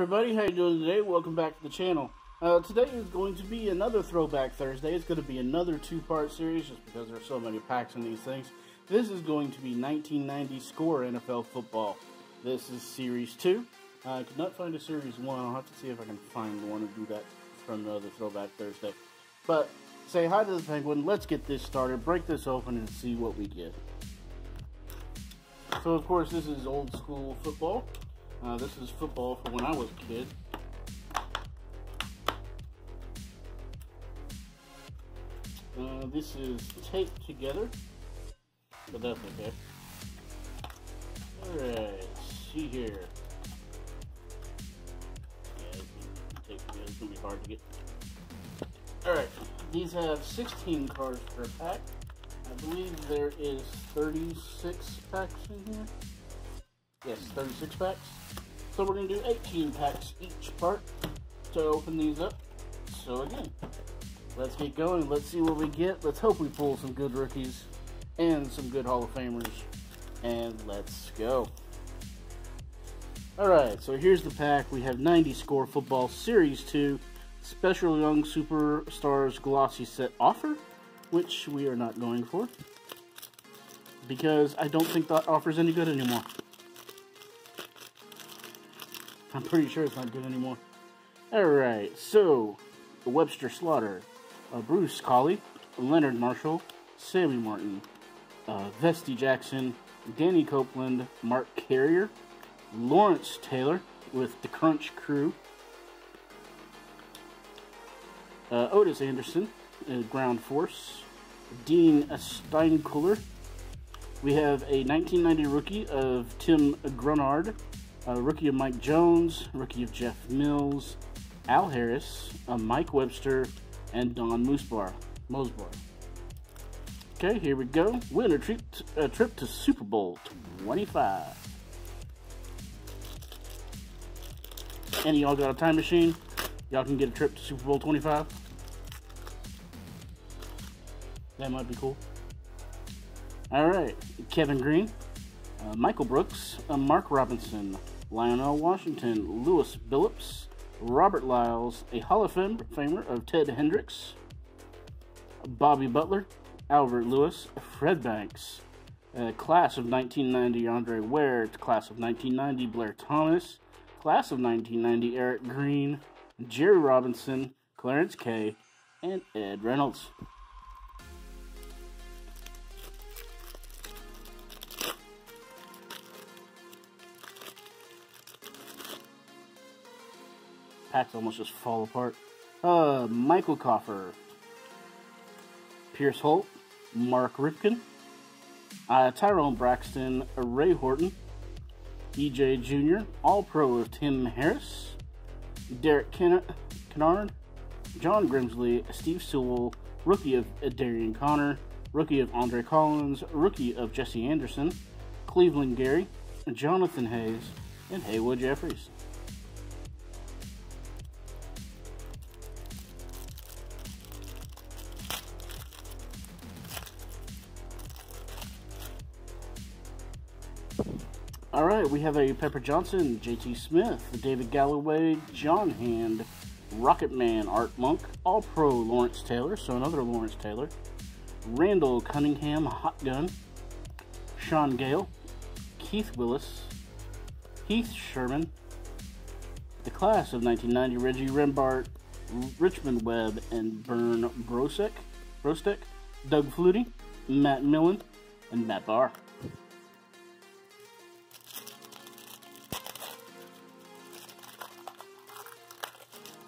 everybody, how you doing today? Welcome back to the channel. Uh, today is going to be another Throwback Thursday. It's going to be another two-part series just because there's so many packs in these things. This is going to be 1990 Score NFL Football. This is Series 2. Uh, I could not find a Series 1. I'll have to see if I can find one to do that from the other Throwback Thursday. But say hi to the Penguin. Let's get this started. Break this open and see what we get. So, of course, this is old school football. Uh, this is football for when I was a kid. Uh, this is taped together, but that's okay. Alright, see here. Yeah, it's gonna be hard to get. Alright, these have 16 cards per pack. I believe there is 36 packs in here. Yes, 36 packs. So we're going to do 18 packs each part to open these up. So again, let's get going. Let's see what we get. Let's hope we pull some good rookies and some good Hall of Famers. And let's go. Alright, so here's the pack. We have 90 Score Football Series 2 Special Young Superstars Glossy Set Offer, which we are not going for. Because I don't think that offer is any good anymore. I'm pretty sure it's not good anymore. Alright, so, Webster Slaughter, uh, Bruce Collie, Leonard Marshall, Sammy Martin, uh, Vestee Jackson, Danny Copeland, Mark Carrier, Lawrence Taylor with the Crunch Crew, uh, Ottis Anderson, uh, Ground Force, Dean Steinkuhler. We have a 1990 rookie of Tim Grunhard, a rookie of Mike Jones, rookie of Jeff Mills, Al Harris, a Mike Webster, and Don Moosebar. Mosebar. Okay, here we go. Winner trip, a trip to Super Bowl 25. Any y'all got a time machine? Y'all can get a trip to Super Bowl 25? That might be cool. Alright, Kevin Greene, uh, Michael Brooks, uh, Mark Robinson, Lionel Washington, Lewis Billups, Robert Lyles, a Hall of Famer of Ted Hendricks, Bobby Butler, Albert Lewis, Fred Banks, uh, class of 1990 Andre Ware, class of 1990 Blair Thomas, class of 1990 Eric Green, Jerry Robinson, Clarence Kay, and Ed Reynolds. Packs almost just fall apart. Uh, Michael Cofer, Pierce Holt, Mark Ripken, uh, Tyrone Braxton, Ray Horton, EJ Jr., All Pro of Tim Harris, Derek Ken Kennard, John Grimsley, Steve Sewell, Rookie of Darion Conner, Rookie of Andre Collins, Rookie of Jesse Anderson, Cleveland Gary, Jonathan Hayes, and Haywood Jeffires. Right, we have a Pepper Johnson, JT Smith, David Galloway, Jon Hand, Rocket Man, Art Monk, All Pro Lawrence Taylor, so another Lawrence Taylor, Randall Cunningham, Hot Gun, Shaun Gayle, Keith Willis, Heath Sherman, the class of 1990, Reggie Rembert, Richmond Webb, and Bern Brosek, Brostek, Doug Flutie, Matt Millen, and Matt Bahr.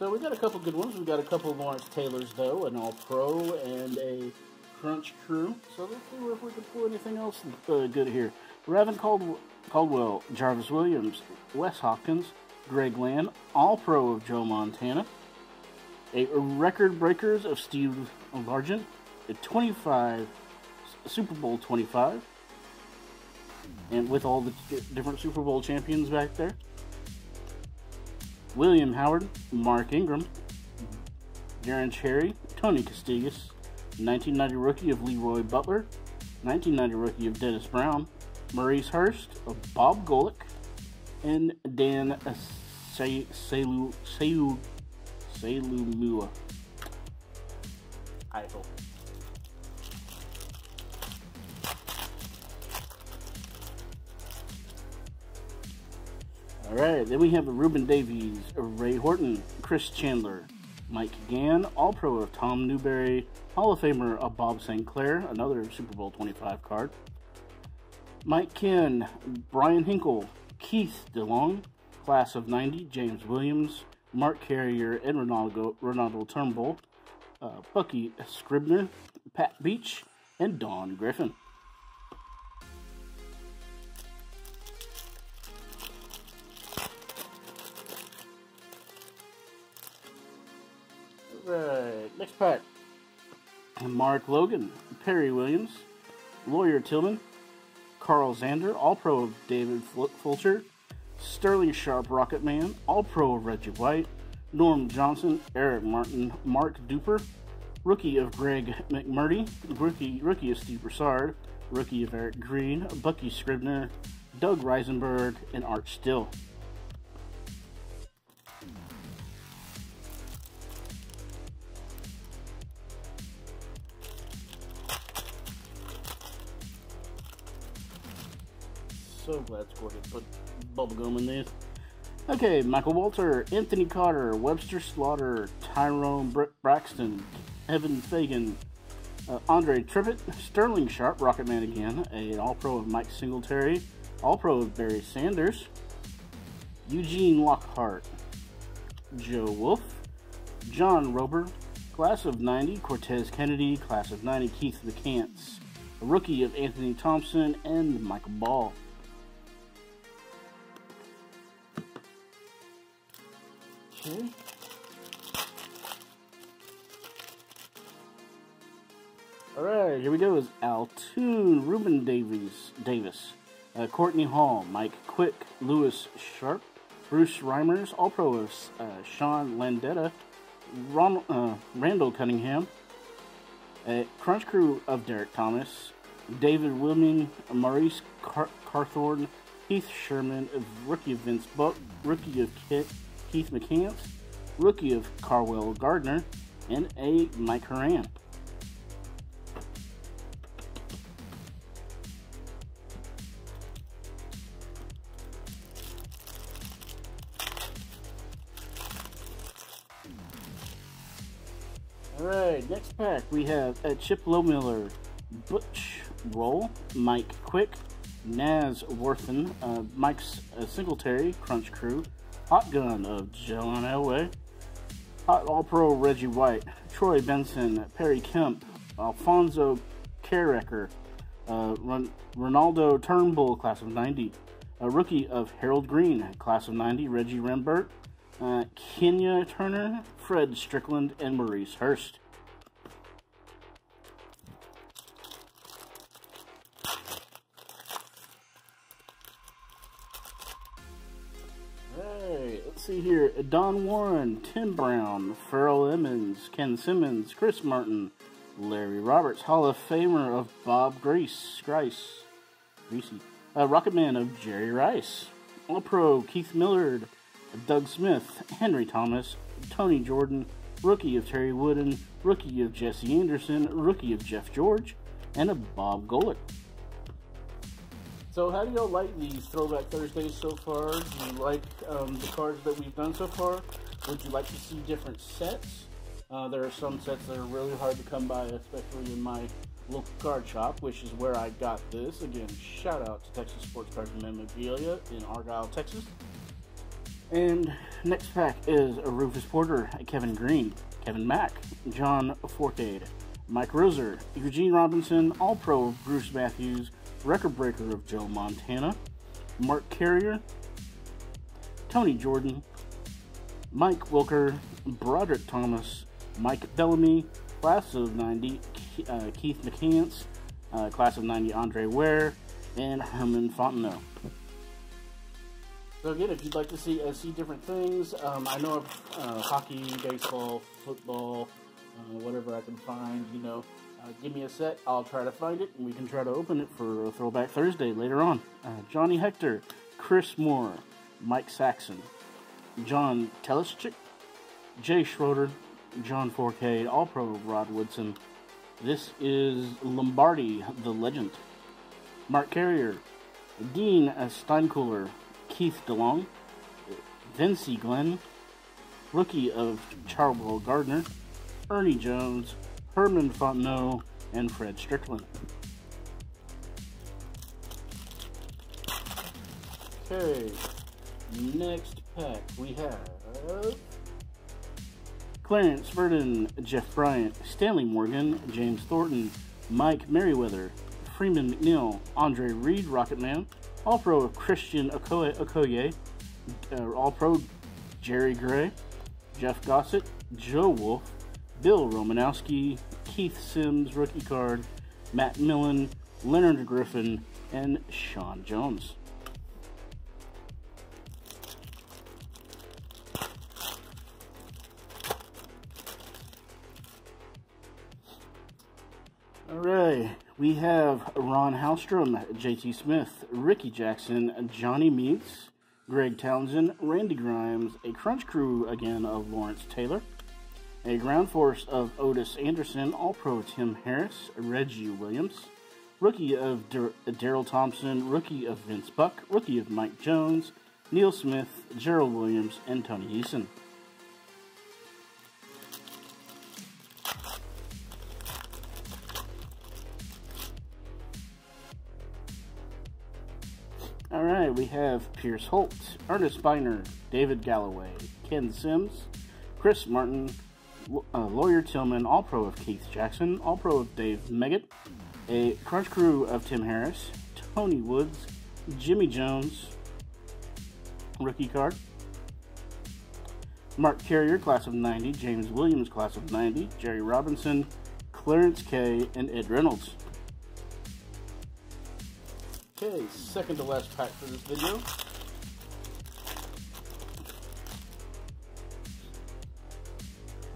So we got a couple good ones. We got a couple of Lawrence Taylors though, an All Pro and a Crunch Crew. So let's see if we can pull anything else uh, good here. Ravin Cald Caldwell, Jarvis Williams, Wes Hopkins, Greg Land, All Pro of Joe Montana, a record breakers of Steve Largent, a 25 Super Bowl 25, and with all the different Super Bowl champions back there. William Howard, Mark Ingram, Deron Cherry, Tony Casillas, 1990 rookie of Leroy Butler, 1990 rookie of Dennis Brown, Maurice Hurst, Bob Golic, and Dan Selu Selu Saleaumua. All right, then we have Ruben Davies, Ray Horton, Chris Chandler, Mike Gann, All Pro of Tom Newberry, Hall of Famer of Bob St. Clair, another Super Bowl 25 card, Mike Kenn, Bryan Hinkle, Keith DeLong, Class of 90, James Williams, Mark Carrier, and Ronaldo, Ronaldo Turnbull, uh, Bucky Scribner, Pat Beach, and Don Griffin. Marc Logan, Perry Williams, Lawyer Tillman, Carl Zander, All Pro of David Fulcher, Sterling Sharpe Rocket Man, All Pro of Reggie White, Norm Johnson, Eric Martin, Mark Duper, Rookie of Greg McMurtry, Rookie, rookie of Steve Broussard, Rookie of Eric Green, Bucky Scribner, Doug Riesenberg, and Art Still. So glad Scorpion put bubblegum in these. Okay, Michael Walter, Anthony Carter, Webster Slaughter, Tyrone Br Braxton, Evan Fagan, uh, Andre Tippett, Sterling Sharpe, Rocketman again, a All-Pro of Mike Singletary, All-Pro of Barry Sanders, Eugene Lockhart, Joe Wolf, John Roper, Class of 90, Cortez Kennedy, Class of 90, Keith McCants, a rookie of Anthony Thompson, and Michael Ball. Alright, here we go. Is Altoon, Ruben Davies, Davis, uh, Courtney Hall, Mike Quick, Luis Sharpe, Bruce Reimers, All Pro of uh, Sean Landeta, Ron, uh, Randall Cunningham, uh, Crunch Crew of Derrick Thomas, David Wilming, Maurice Car- Carthorne, Heath Sherman, rookie of Vince Buck, rookie of Kit. Keith McCants, rookie of Carwell Gardner, and a Mike Horan. Alright, next pack we have a Chip Lohmiller, Butch Rolle, Mike Quick, Naz Worthen, uh, Mike's uh, Singletary, Crunch Crew, Hot Gun of John Elway, Hot All Pro Reggie White, Troy Benson, Perry Kemp, Alphonso Carreker, uh, Ronaldo Turnbull, class of 90, a rookie of Harold Green, class of 90, Reggie Rembert, uh, Keena Turner, Fred Strickland, and Maurice Hurst. Let's see here. Don Warren, Tim Brown, Ferrell Edmunds, Ken Simmons, Chris Martin, Larry Roberts, Hall of Famer of Bob Grace, Grice, Greasy, uh, Rocketman of Jerry Rice, All Pro Keith Millard, Doug Smith, Henry Thomas, Tony Jordan, Rookie of Terry Wooden, Rookie of Jesse Anderson, Rookie of Jeff George, and a Bob Golic. So how do y'all like these Throwback Thursdays so far? Do you like um, the cards that we've done so far? Would you like to see different sets? Uh, there are some sets that are really hard to come by, especially in my local card shop, which is where I got this. Again, shout out to Texas Sports Cards and Memorabilia in Argyle, Texas. And next pack is Rufus Porter, Kevin Greene, Kevin Mack, John Fourcade, Mike Rozier, Eugene Robinson, All Pro Bruce Matthews, record breaker of Joe Montana, Mark Carrier, Tony Jordan, Mike Wilcher, Broderick Thomas, Mike Bellamy, class of 90, uh, Keith McCants, uh, class of 90, Andre Ware, and Herman Fontenot. So again, if you'd like to see uh, see different things, um, I know of uh, hockey, baseball, football, uh, whatever I can find, you know, uh, give me a set, I'll try to find it, and we can try to open it for Throwback Thursday later on. Uh, Johnny Hector, Chris Moore, Mike Saxon, John Teltschik, Jay Schroeder, John Fourcade, All Pro Rod Woodson. This is Lombardi, the legend. Mark Carrier, Dean Steinkuhler, Keith DeLong, Vencie Glenn, rookie of Charles Gardner, Ernie Jones, Herman Fontenot, and Fred Strickland. Okay, next pack we have Clarence Verdin, Jeff Bryant, Stanley Morgan, James Thornton, Mike Merriweather, Freeman McNeil, Andre Reed, Rocketman, All Pro Christian Okoye, Okoye uh, All Pro Jerry Gray, Jeff Gossett, Joe Wolf, Bill Romanowski, Keith Sims, rookie card, Matt Millen, Leonard Griffin, and Sean Jones. We have Ron Hallstrom, JT Smith, Ricky Jackson, Johnny Meeks, Greg Townsend, Randy Grimes, a Crunch Crew again of Lawrence Taylor, a ground force of Ottis Anderson, All Pro Tim Harris, Reggie Williams, rookie of Daryl Thompson, rookie of Vince Buck, rookie of Mike Jones, Neil Smith, Gerald Williams, and Tony Eason. Right, we have Pierce Holt, Ernest Byner, David Galloway, Ken Sims, Chris Martin, uh, Lawyer Tillman, All Pro of Keith Jackson, All Pro of Dave Meggett, a Crunch Crew of Tim Harris, Tony Woods, Jimmy Jones, rookie card, Mark Carrier, class of 90, James Williams, class of 90, Jerry Robinson, Clarence Kay, and Ed Reynolds. Okay, second to last pack for this video.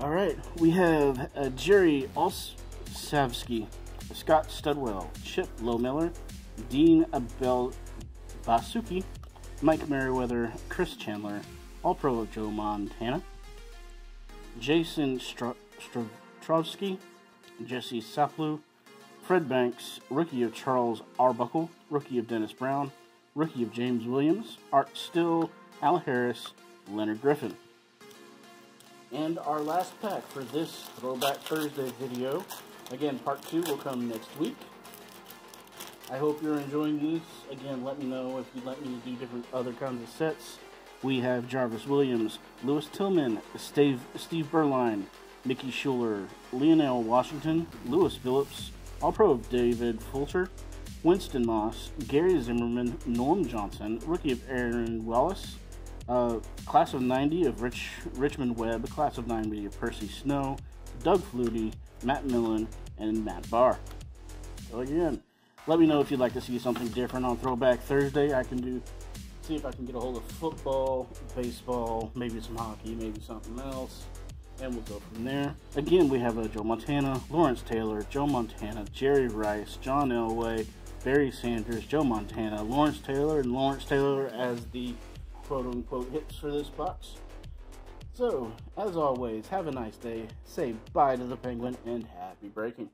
Alright, we have uh, Jerry Olszewski, Scott Studwell, Chip Lohmiller, Dean Abel Basuki, Mike Merriweather, Chris Chandler, All Pro Joe Montana, Jason Strovsky, Jesse Sapolu, Fred Banks, rookie of Charles Arbuckle, rookie of Dennis Brown, rookie of James Williams, Art Still, Al Harris, Leonard Griffin. And our last pack for this Throwback Thursday video. Again, part two will come next week. I hope you're enjoying these. Again, let me know if you'd like me to do different other kinds of sets. We have Jarvis Williams, Lewis Tillman, Steve, Steve Beuerlein, Mickey Shuler, Lionel Washington, Lewis Phillips, all Pro David Fulcher, Winston Moss, Gary Zimmerman, Norm Johnson, rookie of Aaron Wallace, uh, class of 90 of Rich Richmond Webb, class of 90 of Percy Snow, Doug Flutie, Matt Millen, and Matt Bahr. So again, let me know if you'd like to see something different on Throwback Thursday. I can do, see if I can get a hold of football, baseball, maybe some hockey, maybe something else and we'll go from there. Again, we have uh, Joe Montana, Lawrence Taylor, Joe Montana, Jerry Rice, John Elway, Barry Sanders, Joe Montana, Lawrence Taylor, and Lawrence Taylor as the quote-unquote hits for this box. So, as always, have a nice day, say bye to the penguin, and happy breaking.